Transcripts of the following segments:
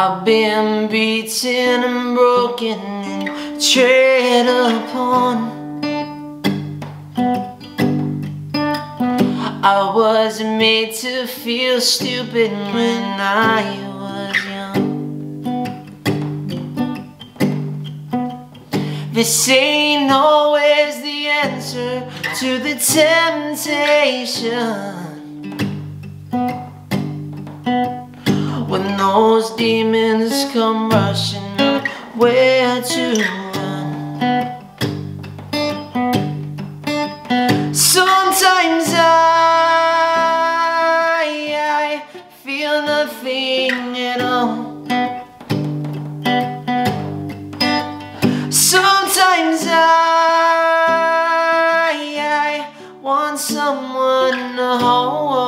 I've been beaten and broken and tread upon. I was made to feel stupid when I was young. This ain't always the answer to the temptation Those demons come rushing where to run? Sometimes I, I feel nothing at all. Sometimes I, I want someone to hold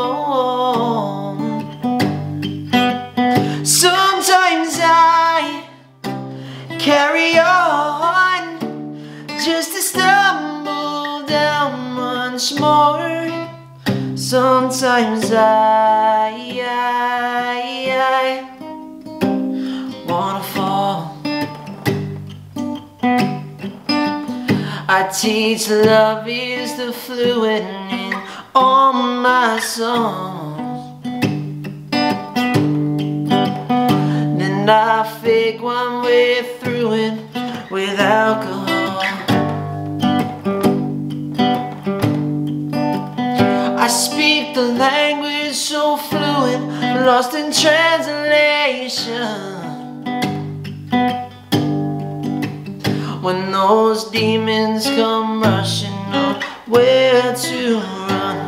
once more. Sometimes I, I, I wanna fall. I teach love is the fluid in all my songs. And I fake one way through it with alcohol the language so fluent, lost in translation. When those demons come rushing on, where to run?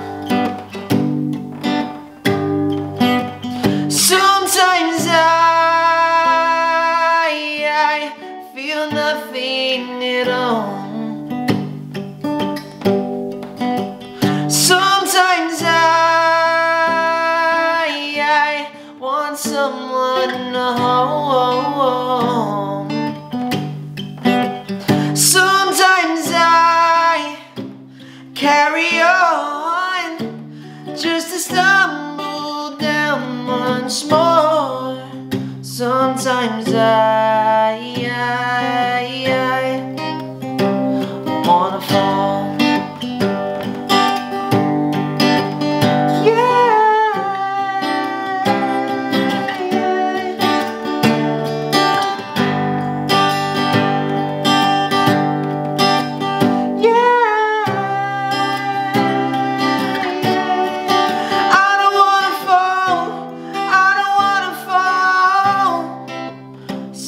Sometimes I feel nothing at all to Sometimes I carry on just to stumble down once more. Sometimes I, I, I wanna fall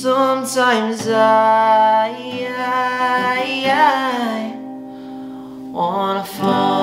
Sometimes I, I, I wanna fall